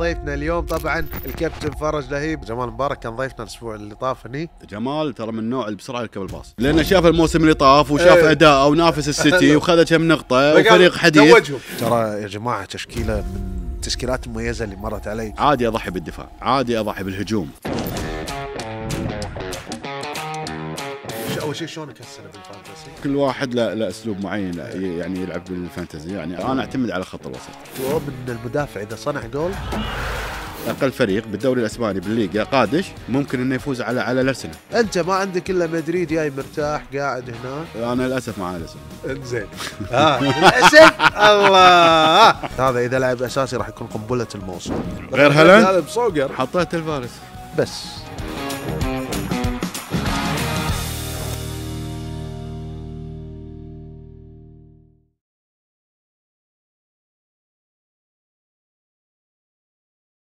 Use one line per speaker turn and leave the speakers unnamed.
ضيفنا اليوم. طبعا الكابتن فرج لهيب. جمال مبارك كان ضيفنا الأسبوع اللي طاف هني.
جمال ترى من النوع اللي بسرعة يركب الباص لأنه شاف الموسم اللي طاف وشاف
إيه.
أداءه ونافس السيتي وخذ كم نقطة وفريق حديث.
ترى يا جماعة تشكيلة من التشكيلات المميزه اللي مرت علي.
عادي أضحي بالدفاع عادي أضحي بالهجوم.
أول شيء شلون اكسر بال fantasy؟
كل واحد له له أسلوب معين يعني يلعب بال fantasy يعني أنا أعتمد على خط الوسط.
تؤمن ان المدافع إذا صنع جول.
أقل فريق بالدوري الأسباني بالليغا. قادش ممكن إنه يفوز على على الأرسنال.
أنت ما عندك إلا مدريد جاي مرتاح قاعد هنا
أنا للأسف مع الأرسنال.
إنزين. آه للأسف. الله. هذا إذا لعب أساسي راح يكون قنبلة الموسم.
غير هالاند؟ حطيت الفارس.
بس.